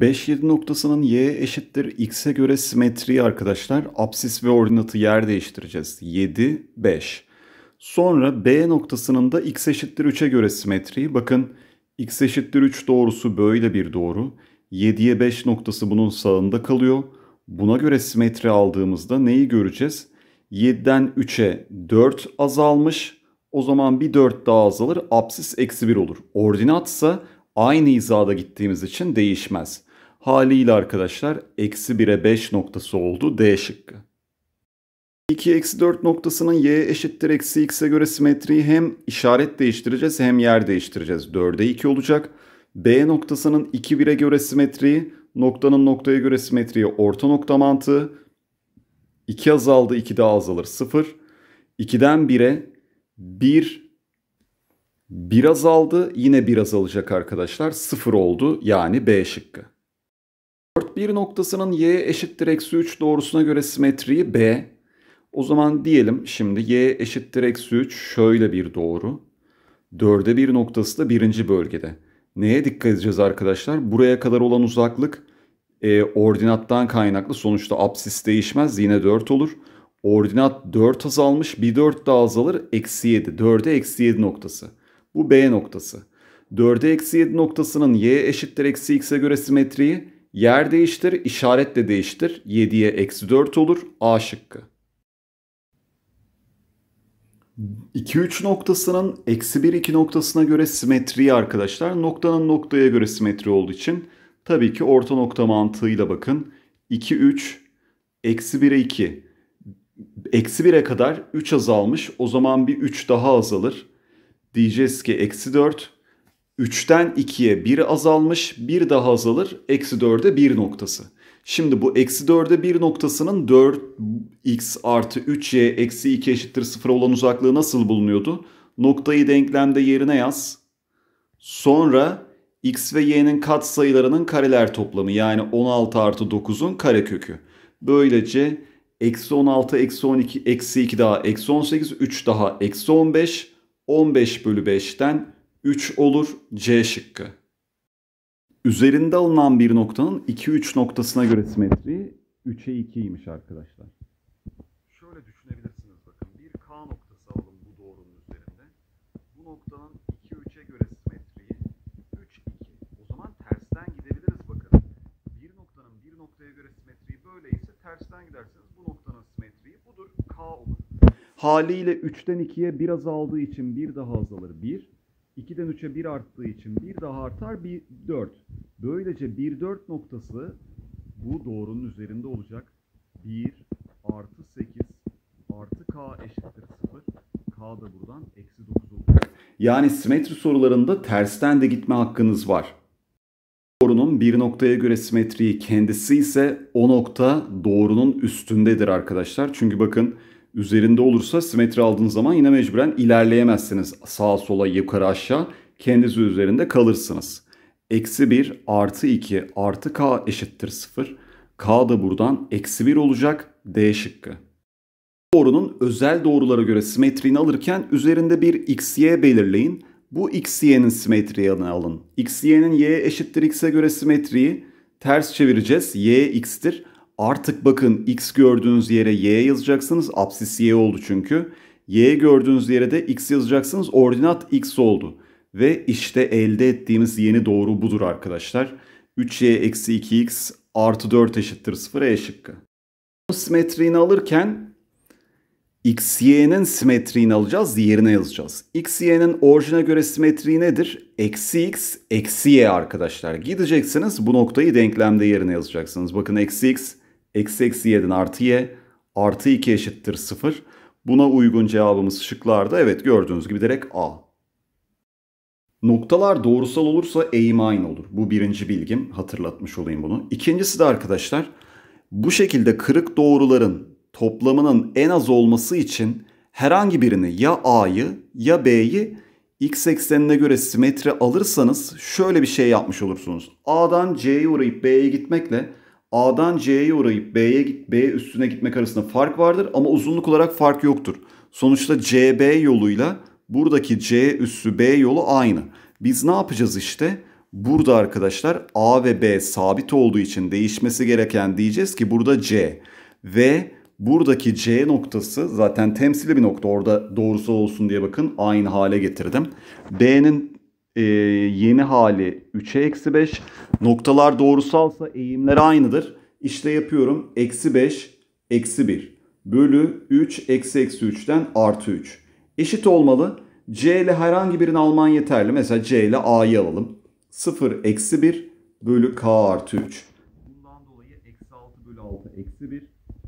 5 7 noktasının y eşittir x'e göre simetriği arkadaşlar apsis ve ordinatı yer değiştireceğiz. 7 5. Sonra b noktasının da x eşittir 3'e göre simetriği. Bakın x eşittir 3 doğrusu böyle bir doğru. 7'ye 5 noktası bunun sağında kalıyor. Buna göre simetri aldığımızda neyi göreceğiz? 7'den 3'e 4 azalmış. O zaman bir 4 daha azalır. Apsis eksi 1 olur. Ordinatsa aynı hizada gittiğimiz için değişmez. Haliyle arkadaşlar eksi 1'e 5 noktası oldu D şıkkı. 2 eksi 4 noktasının y eşittir eksi x'e göre simetriyi hem işaret değiştireceğiz hem yer değiştireceğiz. 4'e 2 olacak. B noktasının 2 1'e göre simetriyi noktanın noktaya göre simetriyi orta nokta mantığı. 2 azaldı 2 daha azalır 0. 2'den 1'e 1 1 azaldı yine 1 azalacak arkadaşlar 0 oldu yani B şıkkı. 4 1 noktasının y eşittir eksi 3 doğrusuna göre simetriyi B. O zaman diyelim şimdi y eşittir eksi 3 şöyle bir doğru. 4'e 1 noktası da birinci bölgede. Neye dikkat edeceğiz arkadaşlar? Buraya kadar olan uzaklık e, ordinattan kaynaklı. Sonuçta apsis değişmez. Yine 4 olur. Ordinat 4 azalmış. Bir 4 daha azalır. Eksi 7. 4'e eksi 7 noktası. Bu B noktası. 4'e eksi 7 noktasının y eşittir eksi x'e göre simetriyi yer değiştir, işaret de değiştir. 7'ye eksi 4 olur. A şıkkı. 2-3 noktasının eksi 1-2 noktasına göre simetriyi arkadaşlar noktanın noktaya göre simetri olduğu için tabii ki orta nokta mantığıyla bakın. 2-3 eksi 1'e 2 eksi 1'e kadar 3 azalmış o zaman bir 3 daha azalır. Diyeceğiz ki eksi 4 3'ten 2'ye 1 azalmış bir daha azalır eksi 4'e 1 noktası. Şimdi bu eksi 4'e 1 noktasının 4x artı 3y eksi 2 eşittir 0 olan uzaklığı nasıl bulunuyordu? Noktayı denklemde yerine yaz. Sonra x ve y'nin katsayılarının kareler toplamı yani 16 artı 9'un karekökü. Böylece eksi 16 eksi 12 eksi 2 daha eksi 18 3 daha eksi 15 15 bölü 5'ten 3 olur C şıkkı. Üzerinde alınan bir noktanın 2-3 noktasına göre simetri 3'e 2'ymiş arkadaşlar. Şöyle düşünebilirsiniz bakın. Bir K noktası alalım bu doğrunun üzerinde. Bu noktanın 2-3'e göre simetriyi 3-2. O zaman tersten gidebiliriz bakın. Bir noktanın bir noktaya göre simetriyi böyleyse tersten giderseniz bu noktanın simetriyi budur. K olur. Haliyle 3'ten 2'ye 1 azaldığı için 1 daha azalır 1. 2'den 3'e 1 arttığı için 1 daha artar 1 4. Böylece 1 4 noktası bu doğrunun üzerinde olacak. 1 artı 8 artı k eşittir 0. K da buradan eksi 9 olacak. Yani simetri sorularında tersten de gitme hakkınız var. Doğrunun bir noktaya göre simetriği kendisi ise o nokta doğrunun üstündedir arkadaşlar. Çünkü bakın üzerinde olursa simetri aldığınız zaman yine mecburen ilerleyemezsiniz. Sağa sola yukarı aşağı kendisi üzerinde kalırsınız. Eksi 1 artı 2 artı k eşittir 0. K da buradan eksi 1 olacak D şıkkı. Doğrunun özel doğrulara göre simetriğini alırken üzerinde bir xy belirleyin. Bu xy'nin simetriğini alın. xy'nin y eşittir x'e göre simetriyi ters çevireceğiz. y x'tir. Artık bakın x gördüğünüz yere y yazacaksınız. Apsis y oldu çünkü. y gördüğünüz yere de x yazacaksınız. Ordinat x oldu. Ve işte elde ettiğimiz yeni doğru budur arkadaşlar. 3y eksi 2x artı 4 eşittir 0 e şıkkı. Simetriğini alırken xy'nin simetriğini alacağız, yerine yazacağız. xy'nin orijine göre simetriği nedir? Eksi x, eksi y arkadaşlar. Gideceksiniz bu noktayı denklemde yerine yazacaksınız. Bakın eksi x, eksi eksi y'den artı y, artı 2 eşittir 0. Buna uygun cevabımız şıklarda. Evet gördüğünüz gibi direkt A. Noktalar doğrusal olursa eğimi aynı olur. Bu birinci bilgim. Hatırlatmış olayım bunu. İkincisi de arkadaşlar bu şekilde kırık doğruların toplamının en az olması için herhangi birini ya A'yı ya B'yi x eksenine göre simetri alırsanız şöyle bir şey yapmış olursunuz. A'dan C'ye uğrayıp B'ye gitmekle A'dan C'ye uğrayıp B'ye B üstüne gitmek arasında fark vardır ama uzunluk olarak fark yoktur. Sonuçta CB yoluyla buradaki C üssü B yolu aynı. Biz ne yapacağız işte? Burada arkadaşlar A ve B sabit olduğu için değişmesi gereken diyeceğiz ki burada C. Ve buradaki C noktası zaten temsili bir nokta. Orada doğrusal olsun diye bakın aynı hale getirdim. B'nin e, yeni hali 3'e eksi 5. Noktalar doğrusalsa eğimler aynıdır. İşte yapıyorum. Eksi 5, eksi 1 bölü 3 eksi eksi 3'ten artı 3. Eşit olmalı. C ile herhangi birini alman yeterli. Mesela C ile A'yı alalım. 0 eksi 1 bölü K artı 3. Bundan dolayı eksi 6 bölü 6 eksi 1.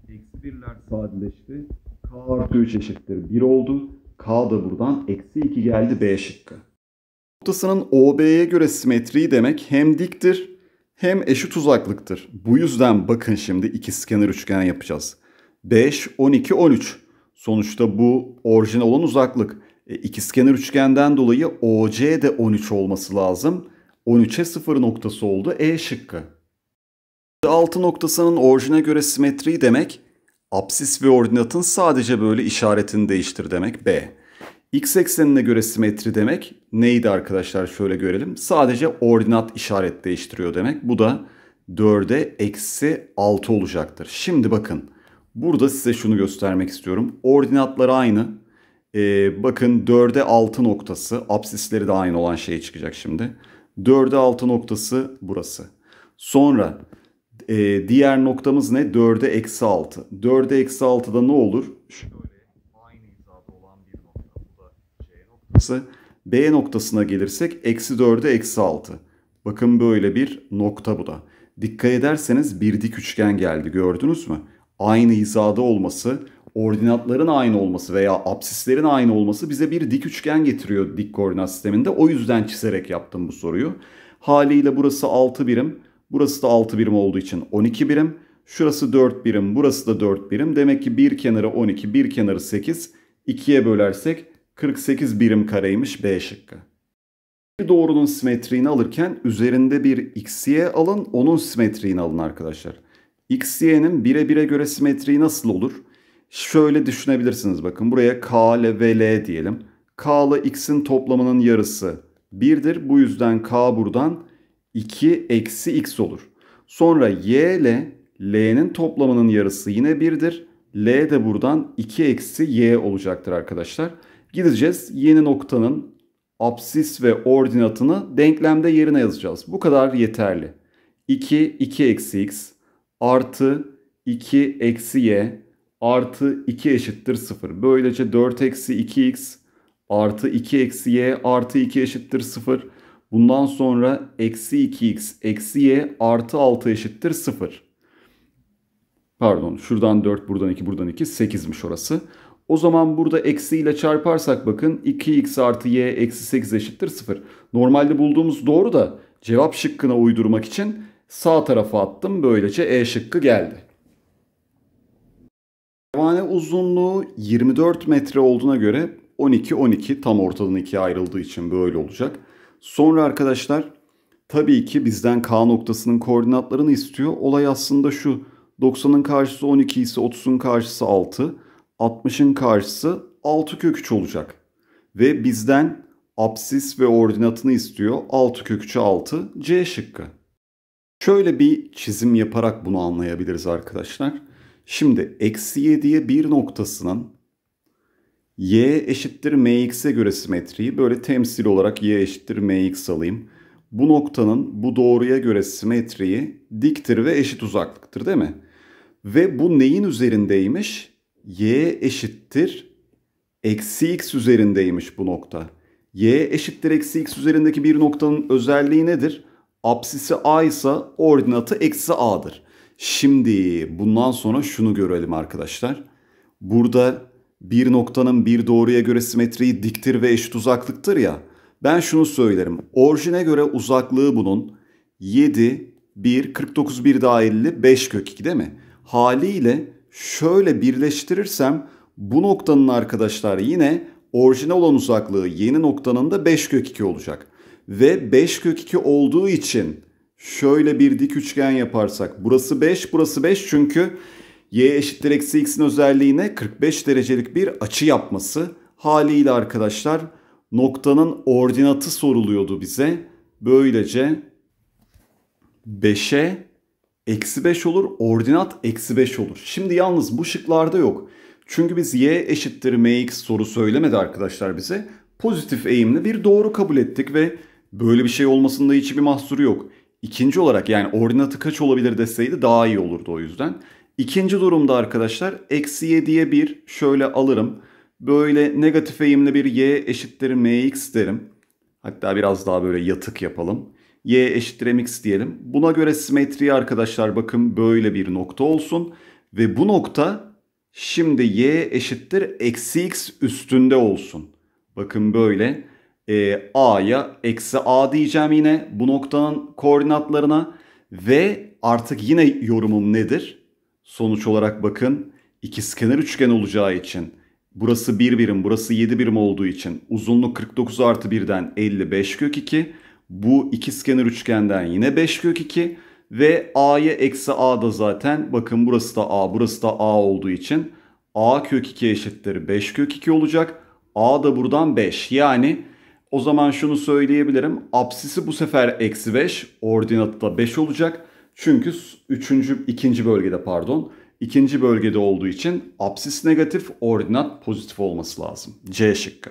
Eksi 1'ler sadeleşti. K artı 3 eşittir 1 oldu. K da buradan eksi 2 geldi B şıkkı. Noktasının OB'ye göre simetriği demek hem diktir hem eşit uzaklıktır. Bu yüzden bakın şimdi ikizkenar üçgen yapacağız. 5, 12, 13. Sonuçta bu orijinal olan uzaklık. E, ikizkenar üçgenden dolayı OC de 13 olması lazım. 13'e 0 noktası oldu. E şıkkı. 6 noktasının orijine göre simetriği demek apsis ve ordinatın sadece böyle işaretini değiştir demek B. X eksenine göre simetri demek neydi arkadaşlar şöyle görelim. Sadece ordinat işaret değiştiriyor demek. Bu da 4'e eksi 6 olacaktır. Şimdi bakın burada size şunu göstermek istiyorum. Ordinatlar aynı. Ee, bakın 4'e 6 noktası apsisleri de aynı olan şey çıkacak şimdi. 4'e 6 noktası burası. Sonra e, diğer noktamız ne? 4'e eksi 6. 4'e eksi 6'da ne olur? Şöyle aynı hizada olan bir nokta. Bu da Noktası. B noktasına gelirsek eksi 4'e eksi 6. Bakın böyle bir nokta bu da. Dikkat ederseniz bir dik üçgen geldi gördünüz mü? Aynı hizada olması, ordinatların aynı olması veya apsislerin aynı olması bize bir dik üçgen getiriyor dik koordinat sisteminde. O yüzden çizerek yaptım bu soruyu. Haliyle burası 6 birim, burası da 6 birim olduğu için 12 birim. Şurası 4 birim, burası da 4 birim. Demek ki bir kenarı 12, bir kenarı 8. 2'ye bölersek 48 birim kareymiş B şıkkı. Bir doğrunun simetriğini alırken üzerinde bir xy alın, onun simetriğini alın arkadaşlar. xy'nin 1'e 1'e göre simetriği nasıl olur? Şöyle düşünebilirsiniz bakın buraya k, l ve l diyelim. k ile x'in toplamının yarısı 1'dir. Bu yüzden k buradan 2 eksi x olur. Sonra y ile l'nin toplamının yarısı yine 1'dir. L de buradan 2 eksi y olacaktır arkadaşlar. Gideceğiz yeni noktanın apsis ve ordinatını denklemde yerine yazacağız. Bu kadar yeterli. 2, 2 eksi x artı 2 eksi y artı 2 eşittir 0. Böylece 4 eksi 2x artı 2 eksi y artı 2 eşittir 0. Bundan sonra eksi 2x eksi y artı 6 eşittir 0. Pardon şuradan 4 buradan 2 buradan 2 8'miş orası. O zaman burada eksi ile çarparsak bakın 2x artı y eksi 8 eşittir 0. Normalde bulduğumuz doğru da cevap şıkkına uydurmak için sağ tarafa attım. Böylece E şıkkı geldi. Pervane uzunluğu 24 metre olduğuna göre 12-12 tam ortadan ikiye ayrıldığı için böyle olacak. Sonra arkadaşlar tabii ki bizden K noktasının koordinatlarını istiyor. Olay aslında şu 90'ın karşısı 12 ise 30'un karşısı 6. 60'ın karşısı 6 kök 3 olacak. Ve bizden apsis ve ordinatını istiyor. 6 kök 3'e 6 C şıkkı. Şöyle bir çizim yaparak bunu anlayabiliriz arkadaşlar. Şimdi eksi 7'ye 1 noktasının y eşittir mx'e göre simetriyi böyle temsil olarak y eşittir mx alayım. Bu noktanın bu doğruya göre simetriyi diktir ve eşit uzaklıktır değil mi? Ve bu neyin üzerindeymiş? Y eşittir eksi x üzerindeymiş bu nokta. y eşittir eksi x üzerindeki bir noktanın özelliği nedir? Apsisi a ise ordinatı eksi a'dır. Şimdi bundan sonra şunu görelim arkadaşlar. Burada bir noktanın bir doğruya göre simetriği diktir ve eşit uzaklıktır ya. Ben şunu söylerim. Orijine göre uzaklığı bunun 7, 1, 49, 1 daha 50, 5 kök 2 değil mi? Haliyle şöyle birleştirirsem bu noktanın arkadaşlar yine orijinal olan uzaklığı yeni noktanın da 5 kök 2 olacak. Ve 5 kök 2 olduğu için şöyle bir dik üçgen yaparsak burası 5 burası 5 çünkü y eşittir eksi x'in özelliğine 45 derecelik bir açı yapması haliyle arkadaşlar noktanın ordinatı soruluyordu bize. Böylece 5'e eksi 5 olur. Ordinat eksi 5 olur. Şimdi yalnız bu şıklarda yok. Çünkü biz y eşittir mx soru söylemedi arkadaşlar bize. Pozitif eğimli bir doğru kabul ettik ve böyle bir şey olmasında hiçbir mahsuru yok. İkinci olarak yani ordinatı kaç olabilir deseydi daha iyi olurdu o yüzden. İkinci durumda arkadaşlar eksi 7'ye 1 şöyle alırım. Böyle negatif eğimli bir y eşittir mx derim. Hatta biraz daha böyle yatık yapalım. Y eşittir mx diyelim. Buna göre simetri arkadaşlar bakın böyle bir nokta olsun. Ve bu nokta şimdi y eşittir eksi x üstünde olsun. Bakın böyle e, a'ya eksi a diyeceğim yine bu noktanın koordinatlarına. Ve artık yine yorumum nedir? Sonuç olarak bakın ikizkenar üçgen olacağı için burası 1 birim burası 7 birim olduğu için uzunluk 49 artı 1'den 55 kök 2. Bu ikizkenar üçgenden yine 5 kök 2 ve a'ya eksi a da zaten bakın burası da a burası da a olduğu için a kök 2 eşittir 5 kök 2 olacak. a da buradan 5 yani o zaman şunu söyleyebilirim. Apsisi bu sefer eksi 5 ordinatı da 5 olacak. Çünkü üçüncü, ikinci bölgede pardon. ikinci bölgede olduğu için apsis negatif, ordinat pozitif olması lazım. C şıkkı.